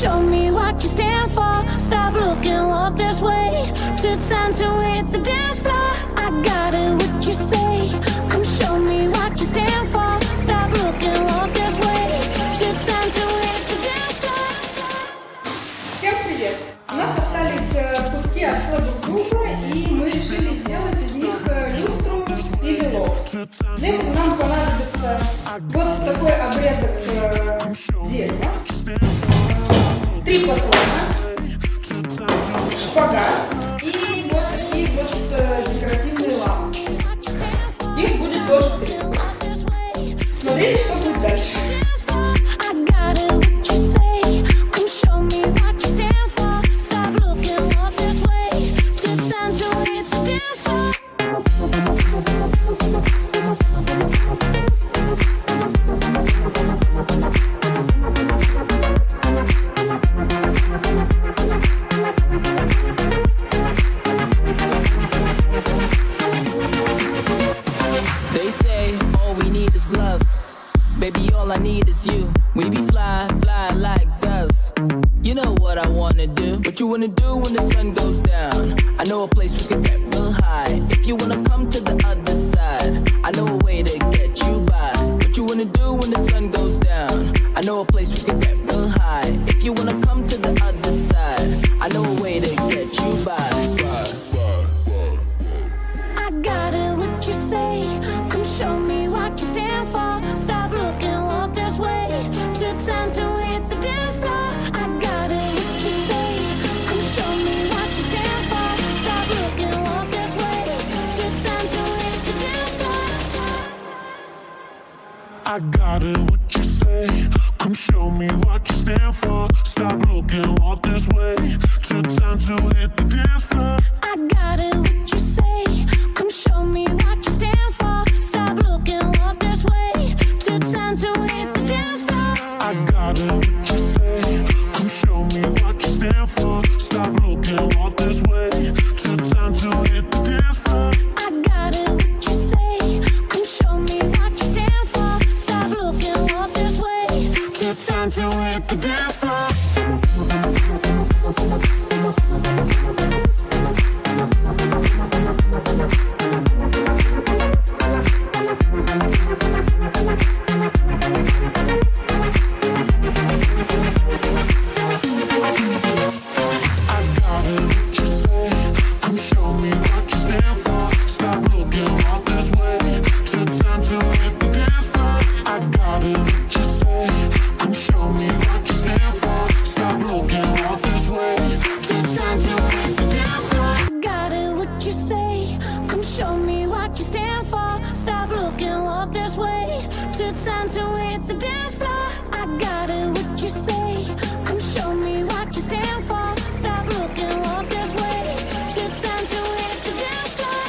Show me what you stand for. Stop looking, walk this way. Took time to hit the dance floor. I got it, what you say. Come show me what you stand for. Stop looking, walk this way. Took time to hit the dance floor. Всем привет! У нас остались куски от друга, и мы решили сделать из них люстру в стиле лофт. Для этого нам понадобится вот такой обрезок дерева. Do. What you wanna do when the sun goes down? I know a place we can get real high. If you wanna come to the other I got it, what you say? Come show me what you stand for. Stop looking, walk this way. Took time to hit the dance floor. I got it, what you say? Come show me what you stand for. Stop looking, walk this way. Took time to hit the dance floor. I got it, what you say? You stand for. Stop looking, walk this way. Took time to hit the dance floor. I got it, what you say? Come show me what you stand for. Stop looking, walk this way. Took time to hit the dance floor.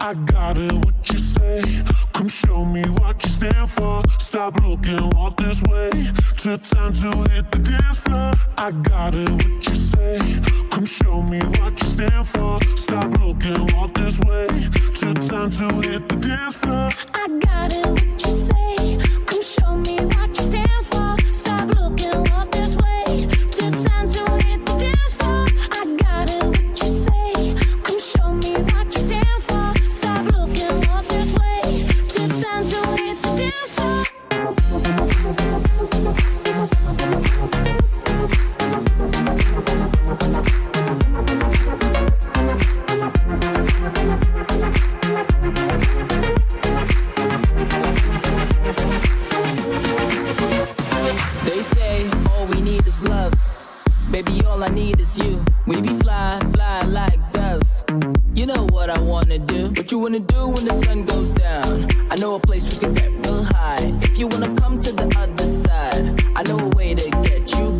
I got it, what you say? Come show me what you stand for. Stop looking, walk this way. Took time to hit the dance floor. I got it, what you say? Come show me what you stand for. Stop looking, walk this way. Took time to hit the dance floor. I got it, You know what I wanna do, what you wanna do when the sun goes down. I know a place we can get real high. If you wanna come to the other side, I know a way to get you